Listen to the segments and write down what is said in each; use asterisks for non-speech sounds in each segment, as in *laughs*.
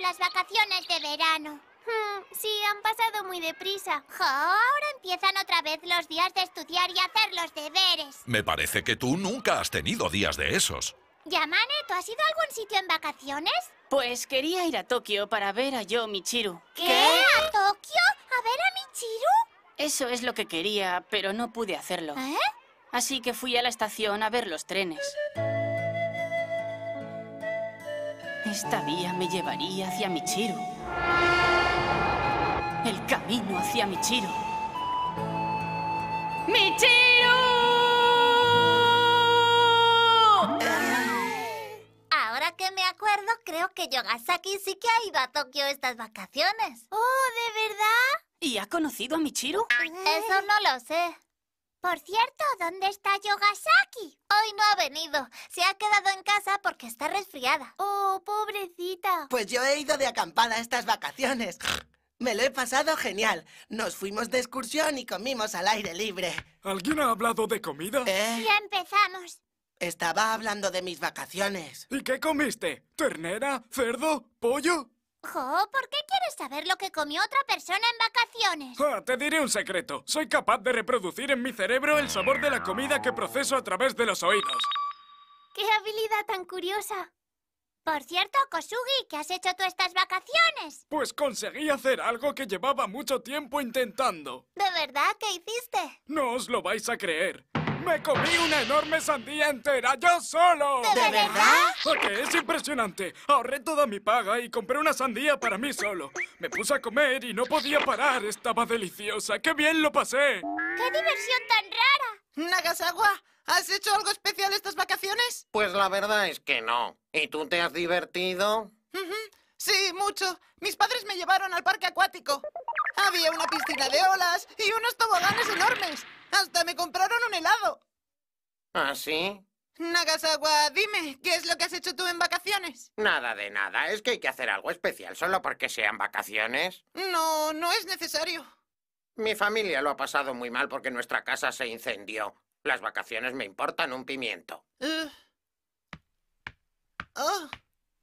las vacaciones de verano. Hmm, sí, han pasado muy deprisa. ahora empiezan otra vez los días de estudiar y hacer los deberes. Me parece que tú nunca has tenido días de esos. Yamane, ¿tú has ido a algún sitio en vacaciones? Pues quería ir a Tokio para ver a yo Michiru. ¿A Tokio? ¿A ver a Michiru? Eso es lo que quería, pero no pude hacerlo. ¿Eh? Así que fui a la estación a ver los trenes. Esta vía me llevaría hacia Michiru. El camino hacia Michiru. ¡Michiru! Ahora que me acuerdo, creo que Yogasaki sí que ha ido a Tokio estas vacaciones. ¡Oh, de verdad! ¿Y ha conocido a Michiru? Eso no lo sé. Por cierto, ¿dónde está Yogasaki? Hoy no ha venido. Se ha quedado en casa porque está resfriada. Oh, pobrecita. Pues yo he ido de acampada estas vacaciones. Me lo he pasado genial. Nos fuimos de excursión y comimos al aire libre. ¿Alguien ha hablado de comida? ¿Eh? Ya empezamos. Estaba hablando de mis vacaciones. ¿Y qué comiste? ¿Ternera? ¿Cerdo? ¿Pollo? Jo, ¿por qué quieres saber lo que comió otra persona en vacaciones? Ah, te diré un secreto. Soy capaz de reproducir en mi cerebro el sabor de la comida que proceso a través de los oídos. ¡Qué habilidad tan curiosa! Por cierto, Kosugi, ¿qué has hecho tú estas vacaciones? Pues conseguí hacer algo que llevaba mucho tiempo intentando. ¿De verdad qué hiciste? No os lo vais a creer. ¡Me comí una enorme sandía entera yo solo! ¿De ¿De verdad? Porque es impresionante. Ahorré toda mi paga y compré una sandía para mí solo. Me puse a comer y no podía parar. Estaba deliciosa. ¡Qué bien lo pasé! ¡Qué diversión tan rara! Nagasawa, ¿has hecho algo especial estas vacaciones? Pues la verdad es que no. ¿Y tú te has divertido? Sí, mucho. Mis padres me llevaron al parque acuático. Había una piscina de olas y unos toboganes enormes. Hasta me compraron un helado. ¿Ah, sí? Nagasawa, dime, ¿qué es lo que has hecho tú en vacaciones? Nada de nada. Es que hay que hacer algo especial solo porque sean vacaciones. No, no es necesario. Mi familia lo ha pasado muy mal porque nuestra casa se incendió. Las vacaciones me importan un pimiento. Eh. Oh,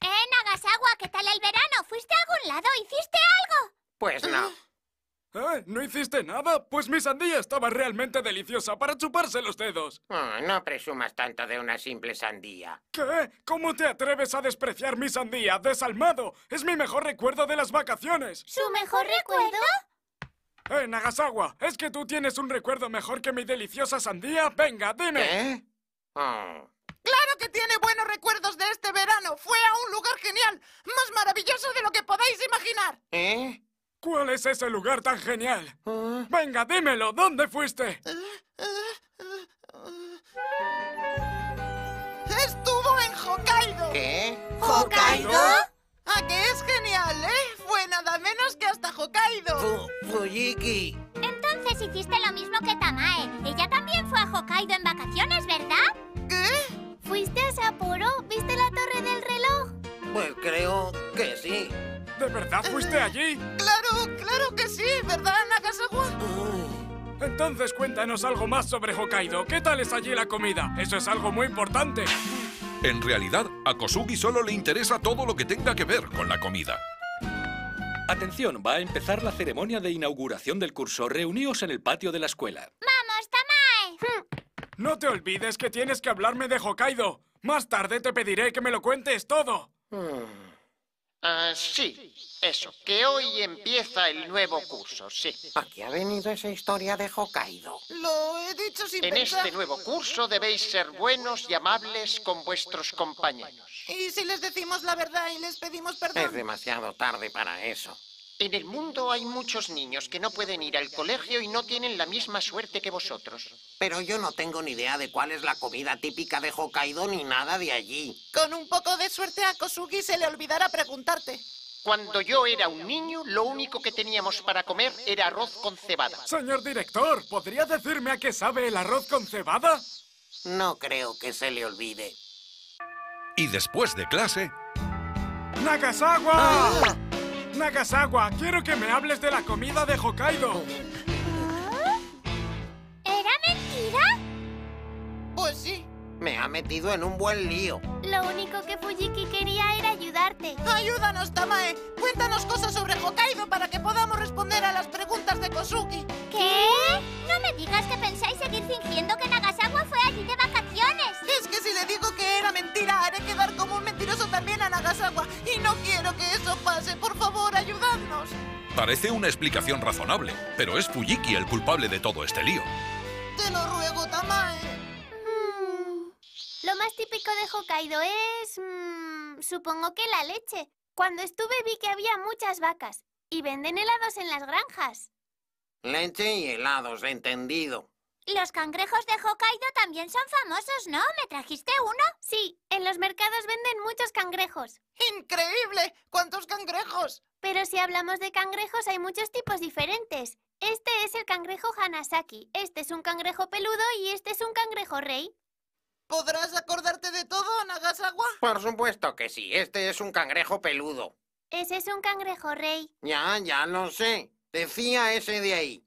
Eh, Nagasawa, ¿qué tal el verano? ¿Fuiste a algún lado? ¿Hiciste algo? Pues no. ¿Eh? ¿No hiciste nada? Pues mi sandía estaba realmente deliciosa para chuparse los dedos. Ah, no presumas tanto de una simple sandía. ¿Qué? ¿Cómo te atreves a despreciar mi sandía? ¡Desalmado! ¡Es mi mejor recuerdo de las vacaciones! ¿Su mejor recuerdo? ¡Eh, Nagasawa! ¿Es que tú tienes un recuerdo mejor que mi deliciosa sandía? ¡Venga, dime! ¿Qué? Oh. claro que tiene buenos recuerdos de este verano. Fue a un lugar genial, más maravilloso de lo que podáis imaginar. ¿Eh? ¿Cuál es ese lugar tan genial? Ah. Venga, dímelo, ¿dónde fuiste? Estuvo en Hokkaido. ¿Qué? ¿Hokkaido? ¿A que es genial, eh? Fue nada menos que hasta Hokkaido. Fu- Fujiki. Entonces hiciste lo mismo que Tamae. Ella también fue a Hokkaido en vacaciones, ¿verdad? ¿Qué? ¿Fuiste a Sapporo? ¿Viste la torre del reloj? Pues creo que sí. ¿De verdad fuiste allí? Claro, claro que sí, ¿verdad, Nagasawa? Entonces cuéntanos algo más sobre Hokkaido. ¿Qué tal es allí la comida? Eso es algo muy importante. En realidad, a Kosugi solo le interesa todo lo que tenga que ver con la comida. Atención, va a empezar la ceremonia de inauguración del curso. Reuníos en el patio de la escuela. ¡Vamos, Tamae! No te olvides que tienes que hablarme de Hokkaido. Más tarde te pediré que me lo cuentes todo. Ah, sí, eso, que hoy empieza el nuevo curso, sí. ¿A qué ha venido esa historia de Hokkaido? Lo he dicho sin En pensar. este nuevo curso debéis ser buenos y amables con vuestros compañeros. ¿Y si les decimos la verdad y les pedimos Es perdón? demasiado tarde para eso. En el mundo hay muchos niños que no pueden ir al colegio y no tienen la misma suerte que vosotros. Pero yo no tengo ni idea de cuál es la comida típica de Hokkaido ni nada de allí. Con un poco de suerte a Kosugi se le olvidará preguntarte. Cuando yo era un niño, lo único que teníamos para comer era arroz con cebada. Señor director, ¿podría decirme a qué sabe el arroz con cebada? No creo que se le olvide. Y después de clase, ¡Nagasawa! Nagasawa, quiero que me hables de la comida de Hokkaido. ¿Era mentira? Pues sí. Me ha metido en un buen lío. Lo único que Fujiki quería era ayudarte. Ayúdanos, Tamae. Cuéntanos cosas sobre Hokkaido para que podamos responder a las preguntas de Kosugi. ¿Qué? No me digas que pensáis parece una explicación razonable, pero es Fujiki el culpable de todo este lío. Te lo ruego, Tamae. Mm, Lo más típico de Hokkaido es... mm, supongo que la leche. Cuando estuve vi que había muchas vacas. Y venden helados en las granjas. Leche y helados, entendido. Los cangrejos de Hokkaido también son famosos, ¿no? ¿Me trajiste uno? Sí, en los mercados venden muchos cangrejos. ¡Increíble! ¿Cuántos cangrejos? Pero si hablamos de cangrejos hay muchos tipos diferentes. Este es el cangrejo Hanasaki, este es un cangrejo peludo y este es un cangrejo rey. ¿Podrás acordarte de todo, Nagasawa? Por supuesto que sí. Este es un cangrejo peludo. Ese es un cangrejo rey. Ya, ya lo sé. Decía ese de ahí.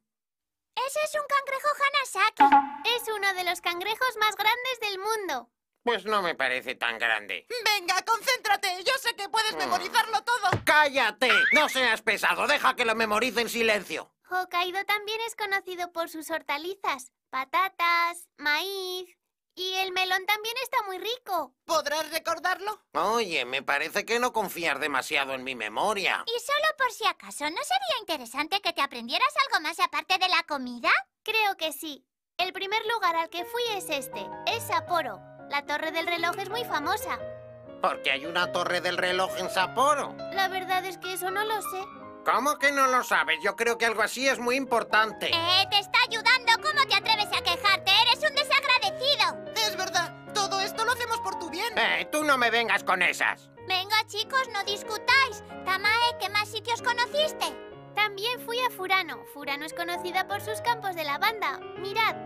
Ese es un cangrejo Hanasaki. Es uno de los cangrejos más grandes del mundo. Pues no me parece tan grande. Venga, concéntrate. Yo sé que puedes Mm. memorizarlo todo. ¡Cállate! No seas pesado. Deja que lo memorice en silencio. Hokkaido también es conocido por sus hortalizas, patatas, maíz. Y el melón también está muy rico. ¿Podrás recordarlo? Oye, me parece que no confías demasiado en mi memoria. Y solo por si acaso, ¿no sería interesante que te aprendieras algo más aparte de la comida? Creo que sí. El primer lugar al que fui es este, es Sapporo. La torre del reloj es muy famosa. Porque hay una torre del reloj en Sapporo. La verdad es que eso no lo sé. ¿Cómo que no lo sabes? Yo creo que algo así es muy importante. Eh, te está ayudando. ¿Cómo te atreves a quejarte? Eres un desagradecido. Es verdad. Todo esto lo hacemos por tu bien. Eh, tú no me vengas con esas. Venga, chicos, no discutáis. Tamae, ¿qué más sitios conociste? También fui a Furano. Furano es conocida por sus campos de lavanda. Mirad,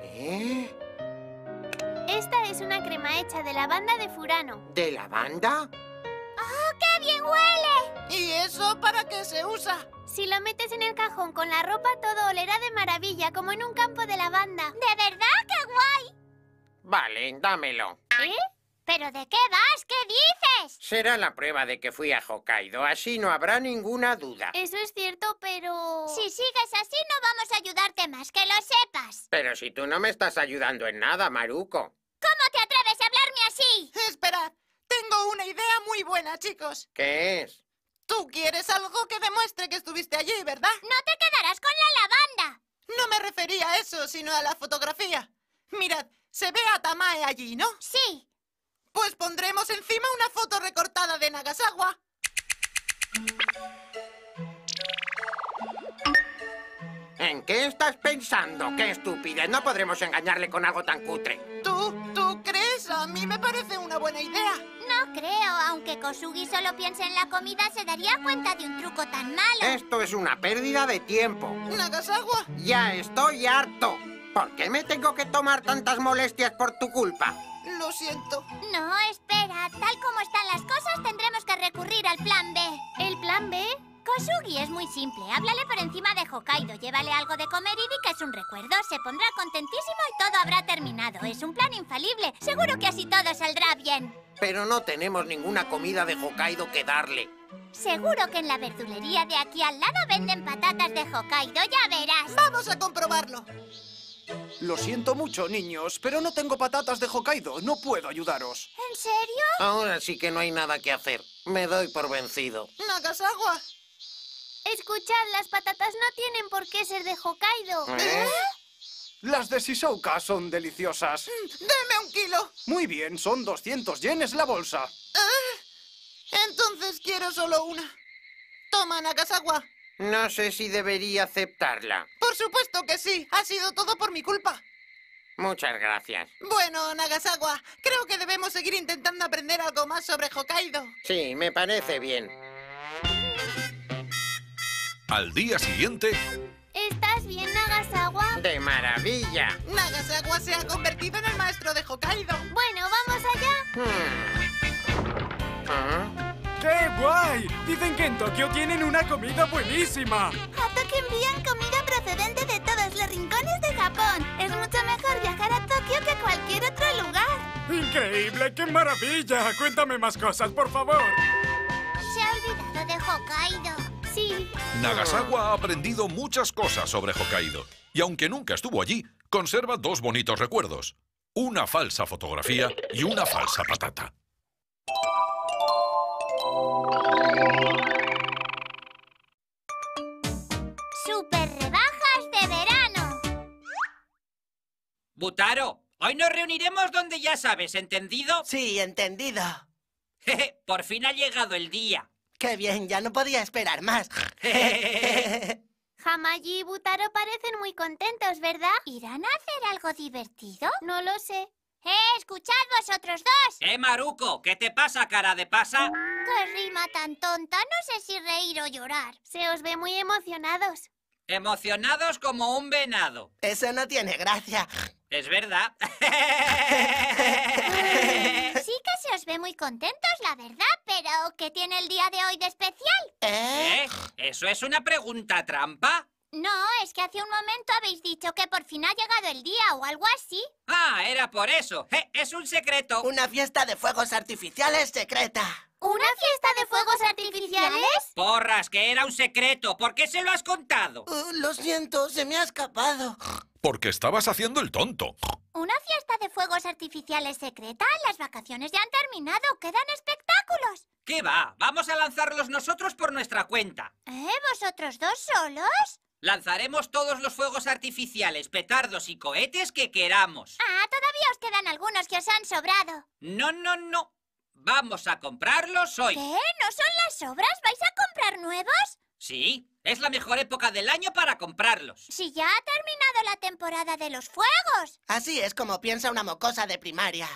¿Eh? esta es una crema hecha de lavanda de Furano. ¿De lavanda? ¡Oh, qué bien huele! ¿Y eso para qué se usa? Si lo metes en el cajón con la ropa, todo olerá de maravilla, como en un campo de lavanda. ¿De verdad? ¡Qué guay! Vale, dámelo. ¿Eh? ¿Pero de qué vas? ¿Qué dices? Será la prueba de que fui a Hokkaido, así no habrá ninguna duda. Eso es cierto, pero... Si sigues así, no vamos a ayudarte más, que lo sepas. Pero si tú no me estás ayudando en nada, Maruko. ¿Cómo te atreves a hablarme así? Esperad. Tengo una idea muy buena, chicos. ¿Qué es? Tú quieres algo que demuestre que estuviste allí, ¿verdad? No te quedarás con la lavanda. No me refería a eso, sino a la fotografía. Mirad, se ve a Tamae allí, ¿no? Sí. Pues pondremos encima una foto recortada de Nagasawa. ¿En qué estás pensando? ¡Qué estupidez! No podremos engañarle con algo tan cutre. ¿Tú? ¿Tú crees? A mí me parece una buena idea. Creo, aunque Kosugi solo piense en la comida, se daría cuenta de un truco tan malo. Esto es una pérdida de tiempo. ¿Nagasawa? Ya estoy harto. ¿Por qué me tengo que tomar tantas molestias por tu culpa? Lo siento. No, espera. Tal como están las cosas, tendremos que recurrir al plan B. ¿El plan B? Kosugi es muy simple. Háblale por encima de Hokkaido, llévale algo de comer y di que es un recuerdo. Se pondrá contentísimo y todo habrá terminado. Es un plan infalible. Seguro que así todo saldrá bien. Pero no tenemos ninguna comida de Hokkaido que darle. Seguro que en la verdulería de aquí al lado venden patatas de Hokkaido, ya verás. Vamos a comprobarlo. Lo siento mucho, niños, pero no tengo patatas de Hokkaido. No puedo ayudaros. ¿En serio? Ahora sí que no hay nada que hacer. Me doy por vencido. Nagasawa. Escuchad, las patatas no tienen por qué ser de Hokkaido. ¿Eh? Las de Shizuoka son deliciosas. Deme un kilo. Muy bien, son 200 yenes la bolsa. Entonces quiero solo una. Toma, Nagasawa. No sé si debería aceptarla. Por supuesto que sí. Ha sido todo por mi culpa. Muchas gracias. Bueno, Nagasawa, creo que debemos seguir intentando aprender algo más sobre Hokkaido. Sí, me parece bien. Al día siguiente, ¿Estás bien, Nagasawa? ¡De maravilla! Nagasawa se ha convertido en el maestro de Hokkaido. Bueno, vamos allá. Hmm. ¿Ah? ¡Qué guay! Dicen que en Tokio tienen una comida buenísima. A Tokio envían comida procedente de todos los rincones de Japón. Es mucho mejor viajar a Tokio que a cualquier otro lugar. ¡Increíble! ¡Qué maravilla! Cuéntame más cosas, por favor. Se ha olvidado de Hokkaido. Sí. Nagasawa ha aprendido muchas cosas sobre Hokkaido. Y aunque nunca estuvo allí, conserva dos bonitos recuerdos. Una falsa fotografía y una falsa patata. Super rebajas de verano. Butaro, hoy nos reuniremos donde ya sabes, ¿entendido? Sí, entendido. Jeje, Por fin ha llegado el día. Qué bien, ya no podía esperar más. *laughs* Hamaji y Butaro parecen muy contentos, ¿verdad? ¿Irán a hacer algo divertido? No lo sé. ¡Eh, escuchad vosotros dos! ¡Eh, Maruko! ¿Qué te pasa, cara de pasa? ¡Qué rima tan tonta! No sé si reír o llorar. Se os ve muy emocionados. Emocionados como un venado. Eso no tiene gracia. ¿Es verdad? *laughs* Que se os ve muy contentos, la verdad, pero ¿qué tiene el día de hoy de especial? ¿Eh? ¿Eh? ¿Eso es una pregunta trampa? No, es que hace un momento habéis dicho que por fin ha llegado el día o algo así. Ah, era por eso. Je, Es un secreto. Una fiesta de fuegos artificiales secreta. ¿Una fiesta de fuegos artificiales? Porras, que era un secreto. ¿Por qué se lo has contado? Uh, lo siento, se me ha escapado. Porque estabas haciendo el tonto. ¿Una fiesta de fuegos artificiales secreta? Las vacaciones ya han terminado. Quedan espectáculos. ¿Qué va? Vamos a lanzarlos nosotros por nuestra cuenta. ¿Eh? ¿Vosotros dos solos? Lanzaremos todos los fuegos artificiales, petardos y cohetes que queramos. Ah, todavía os quedan algunos que os han sobrado. No, no, no. Vamos a comprarlos hoy. ¿Qué? ¿No son las sobras? ¿Vais a comprar nuevos? Sí, es la mejor época del año para comprarlos. Si ya ha terminado la temporada de los fuegos. Así es como piensa una mocosa de primaria.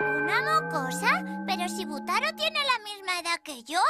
¿Una mocosa? Pero si Butaro tiene la misma edad que yo.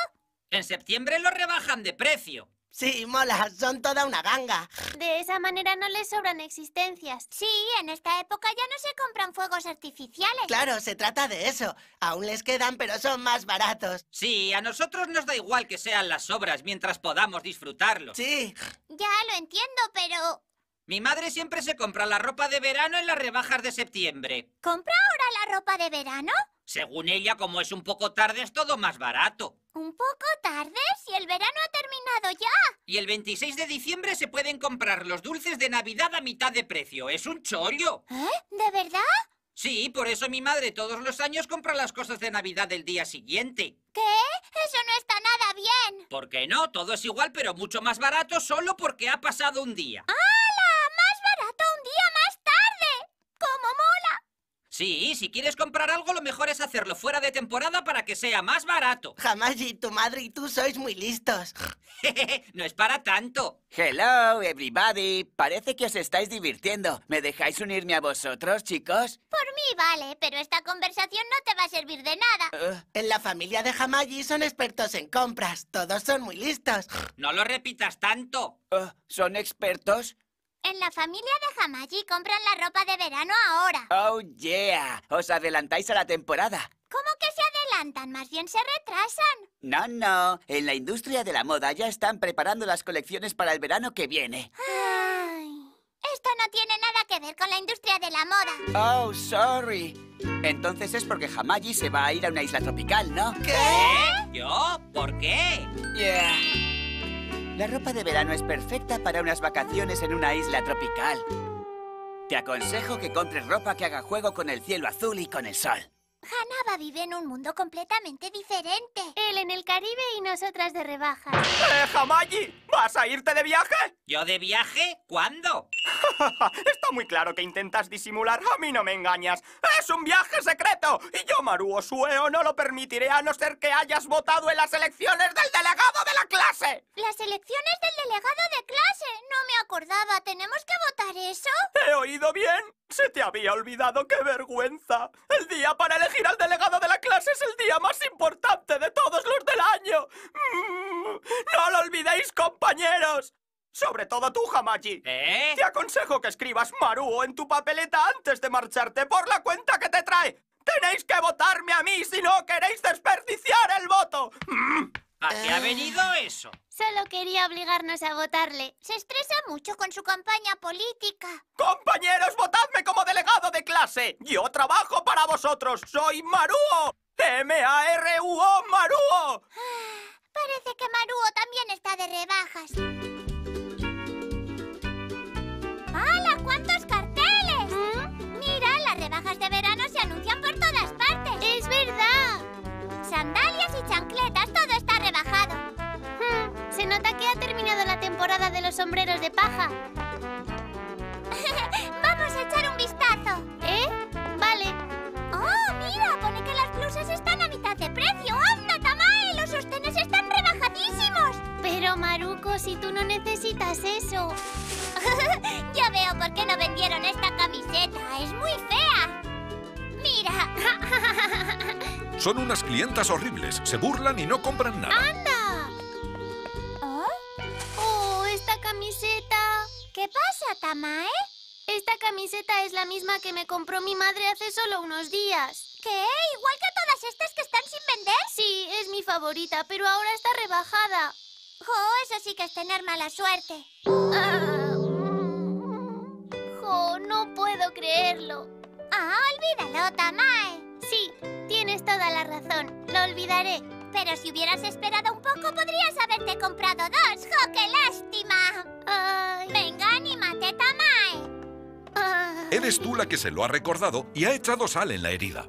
En septiembre los rebajan de precio. Sí, mola, son toda una ganga. De esa manera no les sobran existencias. Sí, en esta época ya no se compran fuegos artificiales. Claro, se trata de eso. Aún les quedan, pero son más baratos. Sí, a nosotros nos da igual que sean las sobras mientras podamos disfrutarlos. Sí. Ya lo entiendo, pero... Mi madre siempre se compra la ropa de verano en las rebajas de septiembre. ¿Compra ahora la ropa de verano? Según ella, como es un poco tarde, es todo más barato. ¿Un poco tarde? Si el verano ha terminado ya. Y el 26 de diciembre se pueden comprar los dulces de Navidad a mitad de precio. Es un chollo. ¿Eh? ¿De verdad? Sí, por eso mi madre todos los años compra las cosas de Navidad del día siguiente. ¿Qué? Eso no está nada bien. ¿Por qué no? Todo es igual, pero mucho más barato solo porque ha pasado un día. ¡Hala! Sí, si quieres comprar algo, lo mejor es hacerlo fuera de temporada para que sea más barato. Hamaji, tu madre y tú sois muy listos. *laughs* no es para tanto. Hello, everybody. Parece que os estáis divirtiendo. ¿Me dejáis unirme a vosotros, chicos? Por mí vale, pero esta conversación no te va a servir de nada. Uh, en la familia de Hamaji son expertos en compras. Todos son muy listos. No lo repitas tanto. Uh, ¿Son expertos? En la familia de Hamaji compran la ropa de verano ahora. Oh, yeah. Os adelantáis a la temporada. ¿Cómo que se adelantan? Más bien se retrasan. No, no. En la industria de la moda ya están preparando las colecciones para el verano que viene. Ay, esto no tiene nada que ver con la industria de la moda. Oh, sorry. Entonces es porque Hamaji se va a ir a una isla tropical, ¿no? ¿Eh? ¿Yo? ¿Por qué? Yeah. La ropa de verano es perfecta para unas vacaciones en una isla tropical. Te aconsejo que compres ropa que haga juego con el cielo azul y con el sol. Hanaba vive en un mundo completamente diferente. Él en el Caribe y nosotras de rebajas. ¡Eh, Hamaji! ¿Vas a irte de viaje? ¿Yo de viaje? ¿Cuándo? *laughs* Está muy claro que intentas disimular. A mí no me engañas. ¡Es un viaje secreto! Y yo, Maruo Sueo, no lo permitiré a no ser que hayas votado en las elecciones del delegado de la clase. ¿Las elecciones del delegado de clase? No me acordaba. ¿Tenemos que votar eso? ¿He oído bien? Se te había olvidado. ¡Qué vergüenza! El día para elegir al delegado de la clase es el día más importante de todos los del año. Mm, ¡No lo olvidéis, compañeros! Sobre todo tú, Hamaji. ¿Eh? Te aconsejo que escribas Maruo en tu papeleta antes de marcharte por la cuenta que te trae. Tenéis que votarme a mí si no queréis desperdiciar el voto. Mm. ¿A qué ha venido eso? Solo quería obligarnos a votarle. Se estresa mucho con su campaña política. Compañeros, votadme como delegado de clase. Yo trabajo para vosotros. Soy Maruo. M-A-R-U-O, Maruo. Parece que Maruo también está de rebajas. ¡Hala! ¡Cuántos carteles! Mira, las rebajas de verano se anuncian por todas partes. ¡Es verdad! Nota que ha terminado la temporada de los sombreros de paja. *laughs* Vamos a echar un vistazo. ¿Eh? Vale. ¡Oh, mira! Pone que las blusas están a mitad de precio. ¡Anda, Tamae! ¡Los sostenes están rebajadísimos! Pero, Maruko, si tú no necesitas eso. *laughs* ya veo por qué no vendieron esta camiseta. Es muy fea. Mira. *laughs* Son unas clientas horribles. Se burlan y no compran nada. ¡Anda! Pasa, Tamae? Esta camiseta es la misma que me compró mi madre hace solo unos días. ¿Qué? ¿Igual que todas estas que están sin vender? Sí, es mi favorita, pero ahora está rebajada. ¡Jo, eso sí que es tener mala suerte! Ah. ¡Jo, no puedo creerlo! ¡Ah, olvídalo, Tamae! Sí, tienes toda la razón. Lo olvidaré. Pero si hubieras esperado un poco, podrías haberte comprado dos. ¡Jo, qué lástima! Venga, anímate, Tamae. Eres tú la que se lo ha recordado y ha echado sal en la herida.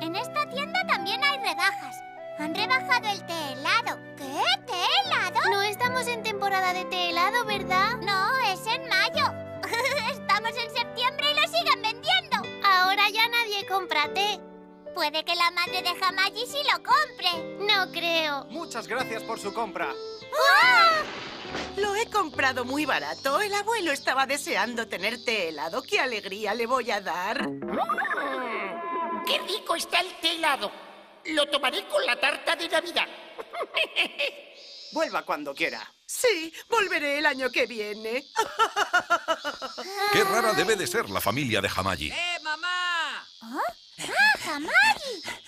En esta tienda también hay rebajas. Han rebajado el té helado. ¿Qué? ¿Té helado? No estamos en temporada de té helado, ¿verdad? No, es en mayo. *laughs* estamos en septiembre y lo siguen vendiendo. Ahora ya nadie compra té. Puede que la madre de Hamaji sí lo compre. No creo. Muchas gracias por su compra. ¡Ah! Lo he comprado muy barato. El abuelo estaba deseando tenerte helado. ¡Qué alegría le voy a dar! ¡Qué rico está el té helado! Lo tomaré con la tarta de Navidad. *laughs* Vuelva cuando quiera. Sí, volveré el año que viene. Qué rara debe de ser la familia de Hamaji. ¡Eh, mamá! ¿Ah? ¡Ah, Hamaji!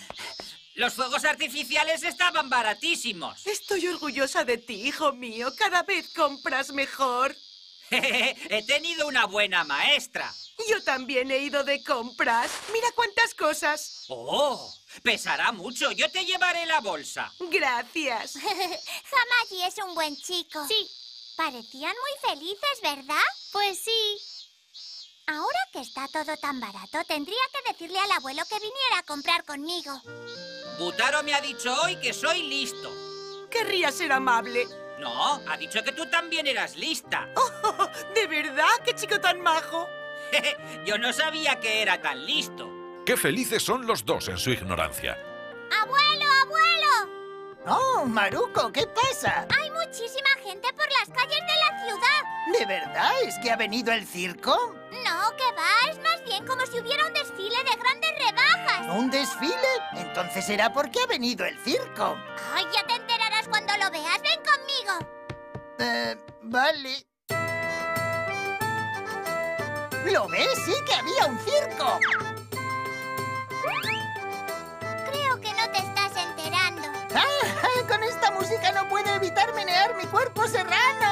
Los fuegos artificiales estaban baratísimos. Estoy orgullosa de ti, hijo mío. Cada vez compras mejor. *laughs* He tenido una buena maestra. Yo también he ido de compras. Mira cuántas cosas. ¡Oh! Pesará mucho. Yo te llevaré la bolsa. Gracias. *laughs* Hamaji es un buen chico. Sí. Parecían muy felices, ¿verdad? Pues sí. Ahora que está todo tan barato, tendría que decirle al abuelo que viniera a comprar conmigo. Butaro me ha dicho hoy que soy listo. Querría ser amable. No, ha dicho que tú también eras lista. *laughs* Oh, ¿De verdad? ¡Qué chico tan majo! *laughs* Yo no sabía que era tan listo. Qué felices son los dos en su ignorancia. ¡Abuelo, abuelo! Oh, Maruko, ¿qué pasa? Hay muchísima gente por las calles de la ciudad. ¿De verdad? ¿Es que ha venido el circo? No, que va. Es más bien como si hubiera un desfile de grandes rebajas. ¿Un desfile? Entonces será porque ha venido el circo. Ay, ya te enterarás cuando lo veas. Ven conmigo. Eh, vale. ¿Lo ves? Sí que había un circo. Creo que no te estás enterando. Ah, *laughs* con esta música no puedo evitar menear mi cuerpo serrano.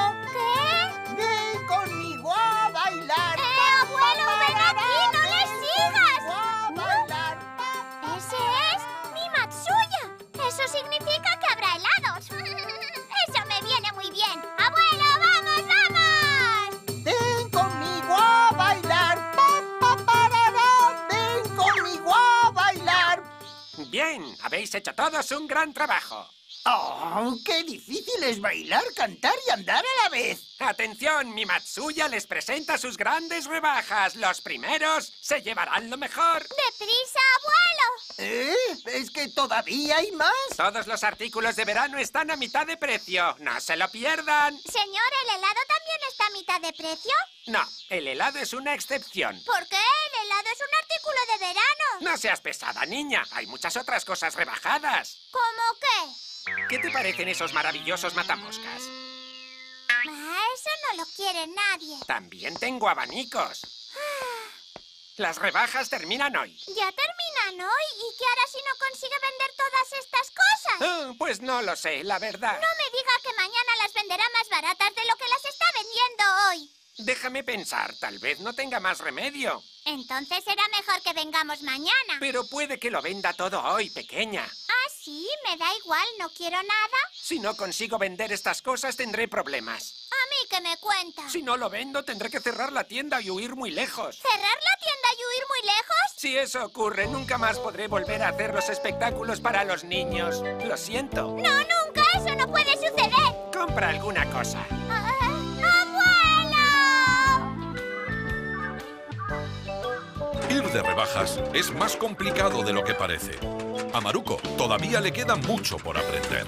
Habéis hecho todos un gran trabajo. ¡Oh, qué difícil es bailar, cantar y andar a la vez! Atención, mi Matsuya les presenta sus grandes rebajas. Los primeros se llevarán lo mejor. ¡Deprisa, abuelo! ¿Eh? ¿Es que todavía hay más? Todos los artículos de verano están a mitad de precio. No se lo pierdan. Señor, ¿el helado también está a mitad de precio? No, el helado es una excepción. ¿Por qué? El helado es un artículo de verano. No seas pesada, niña. Hay muchas otras cosas rebajadas. ¿Cómo qué? ¿Qué te parecen esos maravillosos matamoscas? Ah, eso no lo quiere nadie. También tengo abanicos. Las rebajas terminan hoy. ¿Ya terminan hoy? ¿Y qué hará si no consigue vender todas estas cosas? Ah, pues no lo sé, la verdad. No me diga que mañana las venderá más baratas de lo que las está vendiendo hoy. Déjame pensar, tal vez no tenga más remedio. Entonces será mejor que vengamos mañana. Pero puede que lo venda todo hoy, pequeña. Ah, sí, me da igual, no quiero nada. Si no consigo vender estas cosas, tendré problemas. A mí que me cuenta. Si no lo vendo, tendré que cerrar la tienda y huir muy lejos. ¿Cerrar la tienda y huir muy lejos? Si eso ocurre, nunca más podré volver a hacer los espectáculos para los niños. Lo siento. No, nunca, eso no puede suceder. Compra alguna cosa. Ah, ¡Abuelo! Ir de rebajas es más complicado de lo que parece. A Maruko todavía le queda mucho por aprender.